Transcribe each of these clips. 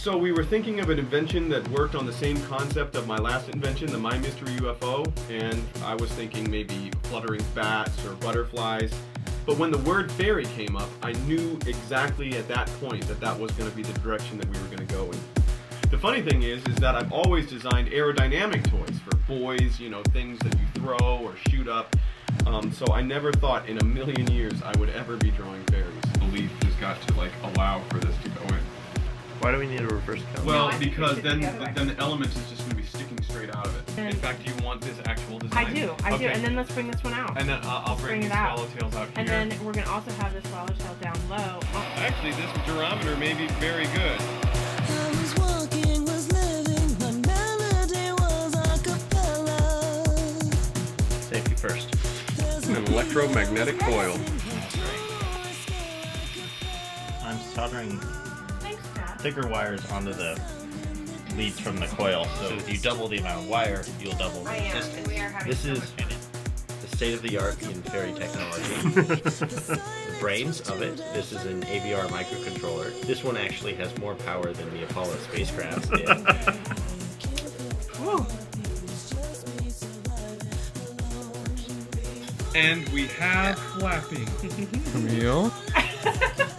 So we were thinking of an invention that worked on the same concept of my last invention, the My Mystery UFO, and I was thinking maybe fluttering bats or butterflies. But when the word fairy came up, I knew exactly at that point that that was going to be the direction that we were going to go in. The funny thing is, is that I've always designed aerodynamic toys for boys, you know, things that you throw or shoot up. Um, so I never thought in a million years I would ever be drawing fairies. Belief has got to like allow for this to go in. Why do we need a reverse count? Well, I because then the then the element is just going to be sticking straight out of it. In fact, do you want this actual design? I do, I do. Okay. And then let's bring this one out. And then uh, I'll, I'll bring, bring these it out. swallowtails out here. And then we're gonna also have the swallowtail down low. Oh, Actually, this durometer may be very good. I was walking, was living, my melody was a cappella. Safety first. An electromagnetic coil. I'm soldering thanks, Dad. Thicker wires onto the leads from the coil. So if you double the amount of wire, you'll double the resistance. and we are having This is the state of the art in fairy technology. the brains of it. This is an AVR microcontroller. This one actually has more power than the Apollo spacecrafts did. And we have flapping. Camille?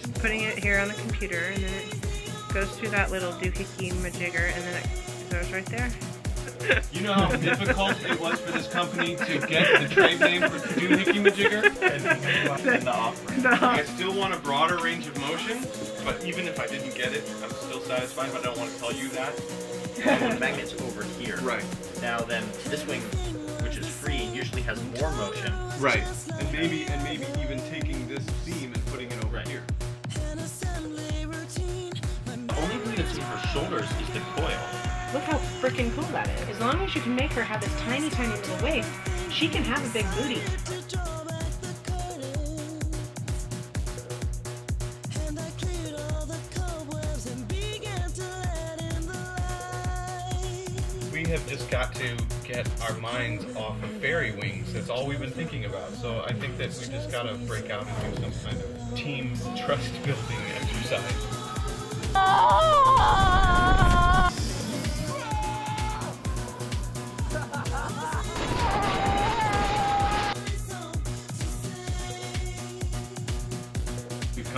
just putting it here on the computer, and then it goes through that little doohickey majigger, and then it goes right there. You know how difficult it was for this company to get the trade name for Doohickey Majigger? and the offering. I still want a broader range of motion, but even if I didn't get it, I'm still satisfied, but I don't want to tell you that. the magnet's over here. Right. Now then, this wing, which is free, usually has more motion. Right. And maybe and maybe even taking this beam and putting it over Right. here. Shoulders is the coil. Look how freaking cool that is. As long as you can make her have this tiny, tiny little waist, she can have a big booty. to draw back the curtain. And I cleared all the cobwebs and began to let in the light. We have just got to get our minds off of fairy wings. That's all we've been thinking about. So I think that we just gotta break out and do some kind of team trust building exercise. We've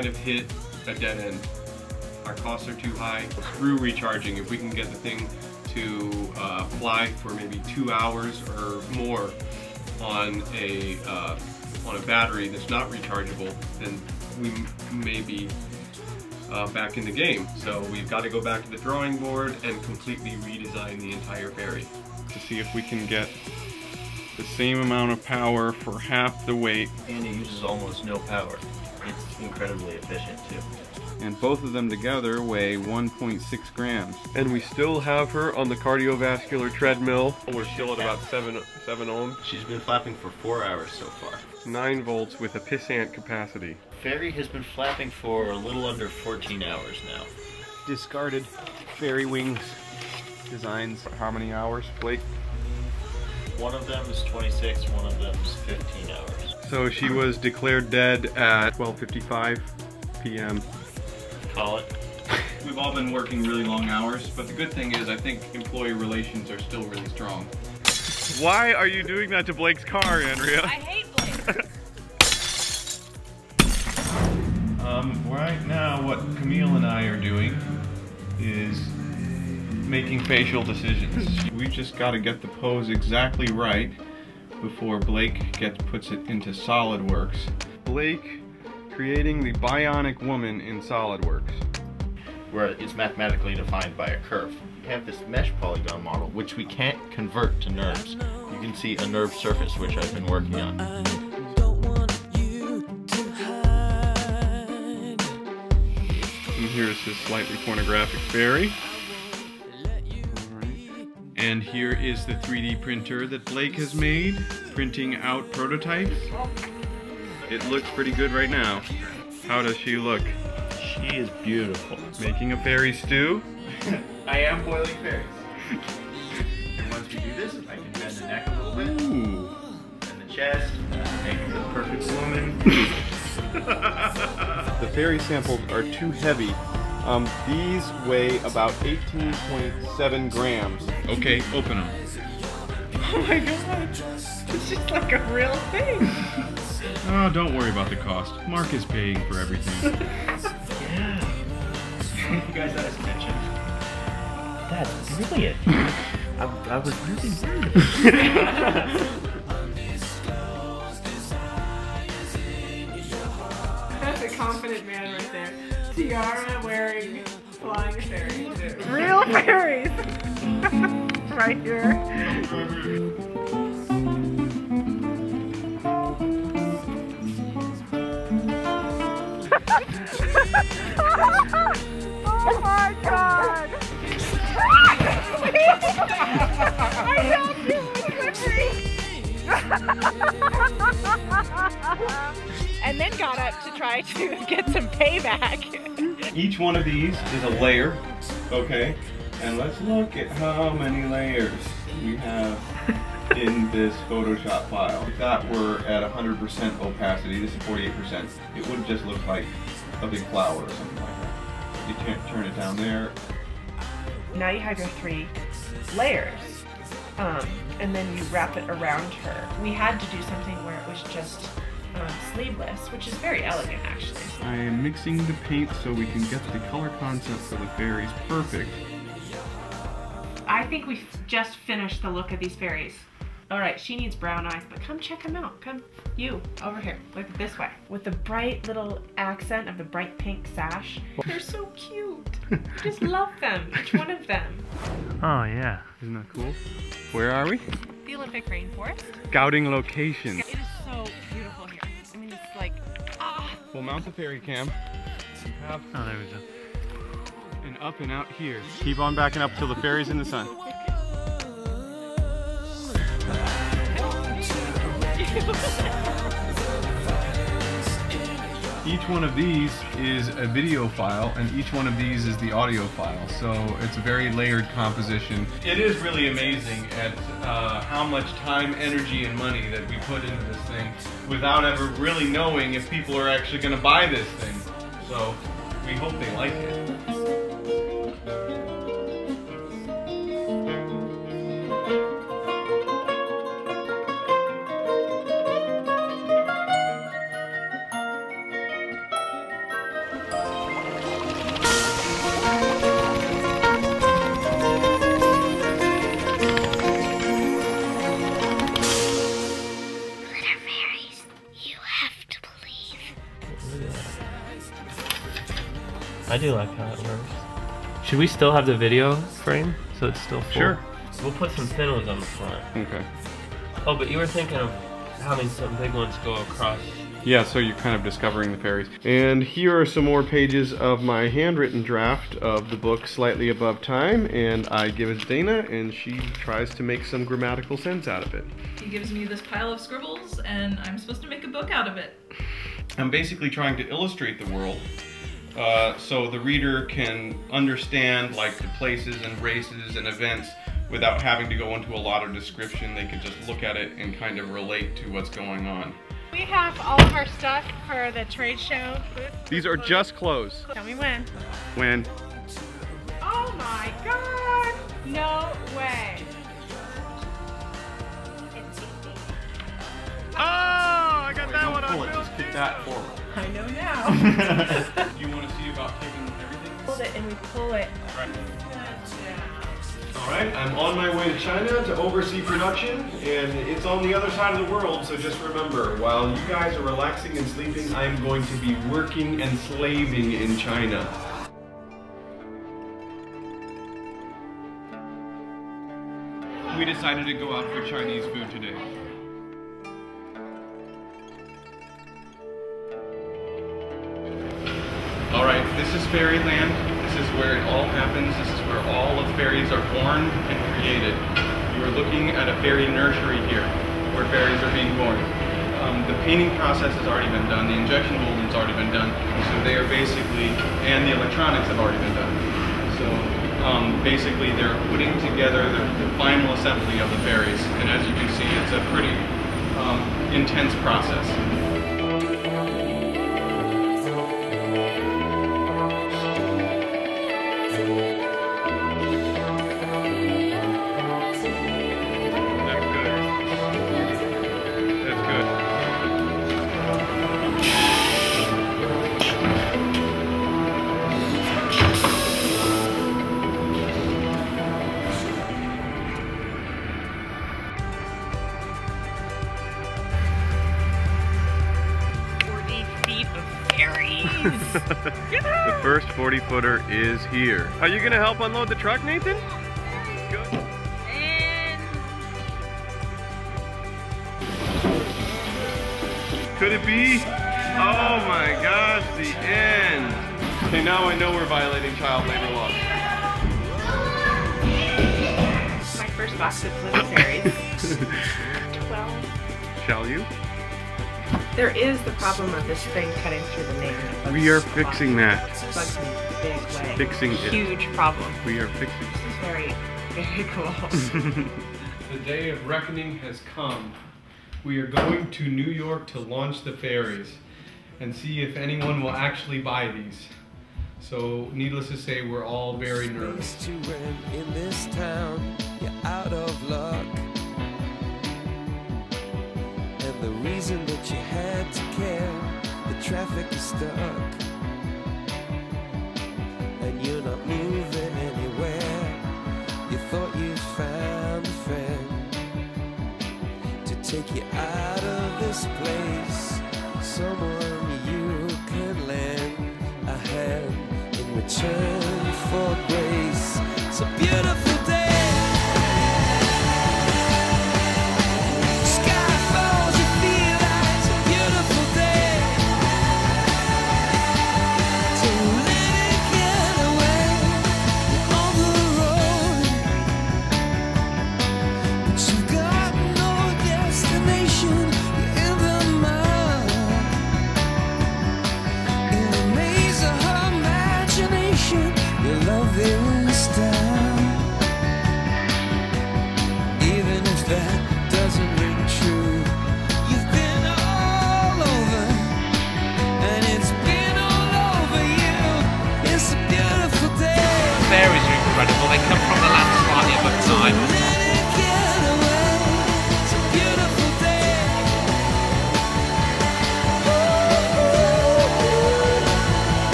kind of hit a dead end. Our costs are too high. Screw recharging. If we can get the thing to uh, fly for maybe two hours or more on a uh, on a battery that's not rechargeable, then we may be uh, back in the game. So we've got to go back to the drawing board and completely redesign the entire fairy to see if we can get the same amount of power for half the weight And it uses almost no power. It's incredibly efficient too. and both of them together weigh 1.6 grams. And we still have her on the cardiovascular treadmill. We're still at about 7, 7 ohms, She's been flapping for four hours so far. 9 volts with a pissant capacity. Fairy has been flapping for a little under 14 hours now. Discarded fairy wings designs. How many hours, Blake? One of them is 26, one of them is 15 hours. So she was declared dead at 12:55 p.m. Call it. We've all been working really long hours, but the good thing is I think employee relations are still really strong. Why are you doing that to Blake's car, Andrea? I hate Blake. Um, right now, what Camille and I are doing is making facial decisions. we just got to get the pose exactly right before Blake gets puts it into SolidWorks. Blake creating the bionic woman in SolidWorks. Where it's mathematically defined by a curve. We have this mesh polygon model, which we can't convert to NURBS. You can see a NURB surface, which I've been working on. I don't want you to hide. And here's his slightly pornographic fairy. And here is the 3D printer that Blake has made, printing out prototypes. It looks pretty good right now. How does she look? She is beautiful. Making a fairy stew? I am boiling fairies. and once we do this, I can bend the neck a little bit, Ooh. and the chest, make the perfect woman. The fairy samples are too heavy. Um, these weigh about 18.7 grams. Okay, open them. Oh my god. this is like a real thing. Oh, don't worry about the cost. Mark is paying for everything. yeah. You guys had us mention. That's brilliant. I, I was really worried. That's a confident man right there. Tiara wearing flying fairies. Real fairies. right here. oh my god! I helped you and then got up to try to get some payback. Each one of these is a layer, okay? And let's look at how many layers we have in this Photoshop file. If that were at 100% opacity, this is 48%, it would just look like a big flower or something like that. You can't turn it down there. now you have your three layers. Um, and then you wrap it around her. We had to do something where it was just um, sleeveless, which is very elegant actually. I am mixing the paint so we can get the color concept for the fairies perfect. I think we just finished the look of these fairies. All right, she needs brown eyes, but come check them out. Come, you, over here. Look this way. With the bright little accent of the bright pink sash. They're so cute. I just love them, each one of them. Oh yeah, isn't that cool? Where are we? The Olympic rainforest. Scouting location. It is so We'll mount the fairy cam. You have oh, there we go. And up and out here. Keep on backing up till the fairy's in the sun. Each one of these is a video file, and each one of these is the audio file. So it's a very layered composition. It is really amazing at uh, how much time, energy, and money that we put into this thing without ever really knowing if people are actually going to buy this thing. So we hope they like it. I do like how it works. Should we still have the video frame so it's still full? Sure. We'll put some thin ones on the front. Okay. Oh, but you were thinking of having some big ones go across. Yeah, so you're kind of discovering the fairies. And here are some more pages of my handwritten draft of the book Slightly Above Time, and I give it to Dana, and she tries to make some grammatical sense out of it. He gives me this pile of scribbles, and I'm supposed to make a book out of it. I'm basically trying to illustrate the world uh, so the reader can understand like the places and races and events without having to go into a lot of description. They can just look at it and kind of relate to what's going on. We have all of our stuff for the trade show. These are just clothes. Tell me when. When Oh my god! No way. Oh, I got that one on Just kick that forward. I know now. and we pull it. All right, I'm on my way to China to oversee production, and it's on the other side of the world. So just remember, while you guys are relaxing and sleeping, I'm going to be working and slaving in China. We decided to go out for Chinese food today. All right, this is Fairyland. Where it all happens. This is where all of fairies are born and created. You are looking at a fairy nursery here, where fairies are being born. Um, the painting process has already been done. The injection molding's already been done. So they are basically, and the electronics have already been done. So um, basically, they're putting together the, the final assembly of the fairies. And as you can see, it's a pretty um, intense process. the first 40 footer is here. Are you gonna help unload the truck, Nathan? Oh, go. Could it be? Oh my gosh, the end. Okay, now I know we're violating child labor laws. My first box of little 12. Shall you? There is the problem of this thing cutting through the name. We are fixing that. Bugs me big way. Fixing it. Huge problem. We are fixing This is very, very cool. The day of reckoning has come. We are going to New York to launch the fairies and see if anyone will actually buy these. So, needless to say, we're all very nervous. to rent in this town, you're out of luck. And the reason return for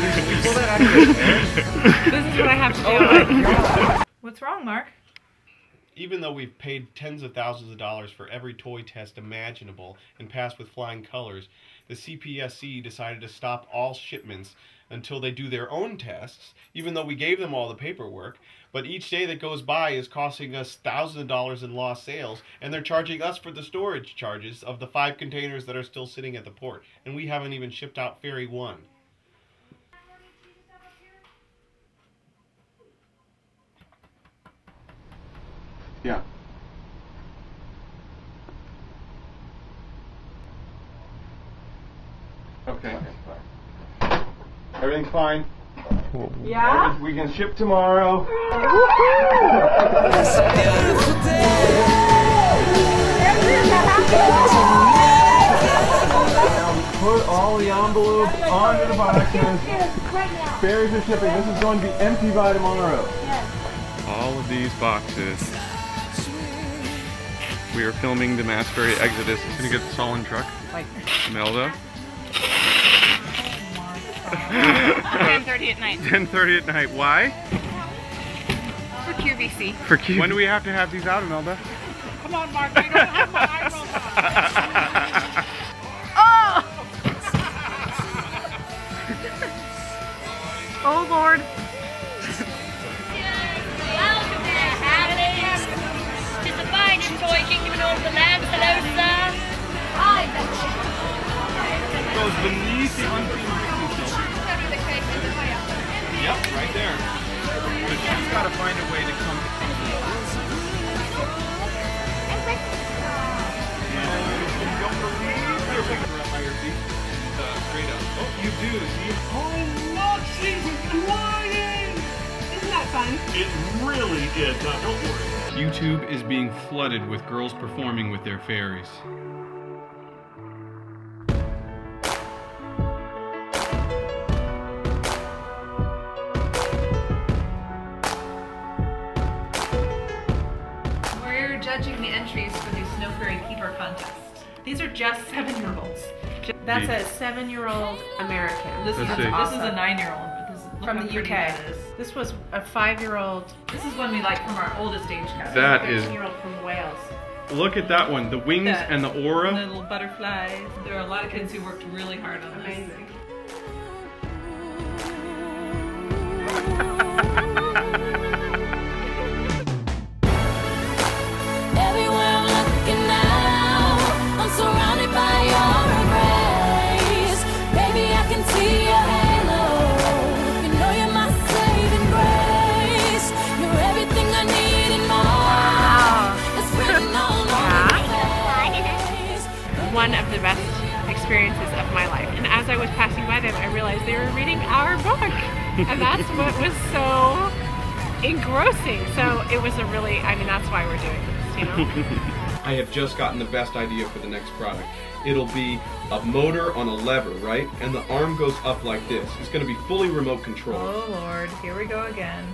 I'm not hopeless. this is what I have to do. What's wrong, Mark? Even though we've paid tens of thousands of dollars for every toy test imaginable and passed with flying colors, the CPSC decided to stop all shipments until they do their own tests, even though we gave them all the paperwork. But each day that goes by is costing us thousands of dollars in lost sales, and they're charging us for the storage charges of the five containers that are still sitting at the port, and we haven't even shipped out Fairy 1. Yeah. Okay. Everything's fine. Yeah? We can ship tomorrow. It's a. Put all the envelopes onto the boxes. Berries are shipping. This is going to be empty by tomorrow. Yes. All of these boxes. We are filming the Mass Fairy Exodus. It's gonna get the Solon truck. Like Melda. 10:30 at night 10:30 at night. Why? for QVC. For Q. When do we have to have these out, Imelda? Come on, Mark. I don't have my eye on. Oh! oh Lord. Really is. Now, don't worry. YouTube is being flooded with girls performing with their fairies. We're judging the entries for the Snow Fairy Keeper contest. These are just seven-year-olds. That's a seven-year-old American. This, Let's is, see. this is a nine-year-old, but this is look from the UK. that is. This was a five-year-old, This is one we like from our oldest age cut. That is. thirteen-year-old from Wales. Look at that one. The wings That- and the aura. The little butterflies. There are a lot of kids who worked really hard on this. Amazing. Everywhere experiences of my life. And as I was passing by them, I realized they were reading our book. And that's what was so engrossing. So it was a really, I mean, that's why we're doing this, you know? I have just gotten the best idea for the next product. It'll be a motor on a lever, right? And the arm goes up like this. It's going to be fully remote controlled. Oh lord, here we go again.